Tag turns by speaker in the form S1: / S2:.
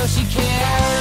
S1: know she cares.